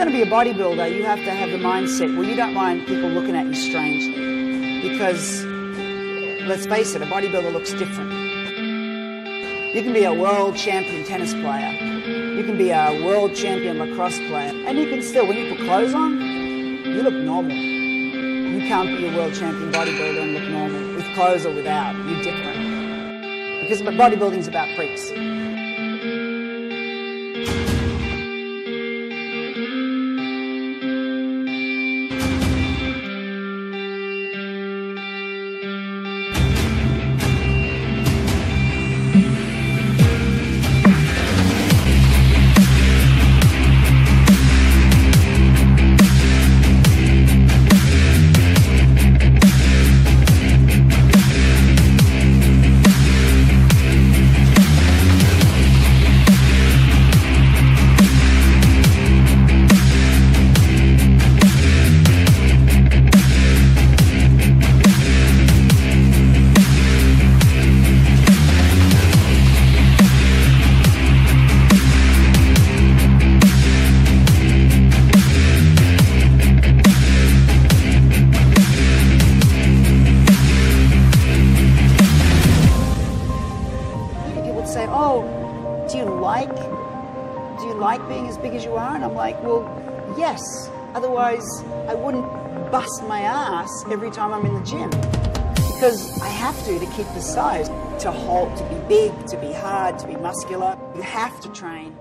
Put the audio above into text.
going to be a bodybuilder, you have to have the mindset where you don't mind people looking at you strangely. Because, let's face it, a bodybuilder looks different. You can be a world champion tennis player. You can be a world champion lacrosse player. And you can still, when you put clothes on, you look normal. You can't be a world champion bodybuilder and look normal. With clothes or without, you're different. Because bodybuilding's about freaks. "Oh, do you like do you like being as big as you are?" And I'm like, "Well, yes. Otherwise, I wouldn't bust my ass every time I'm in the gym." Because I have to to keep the size, to hold, to be big, to be hard, to be muscular. You have to train.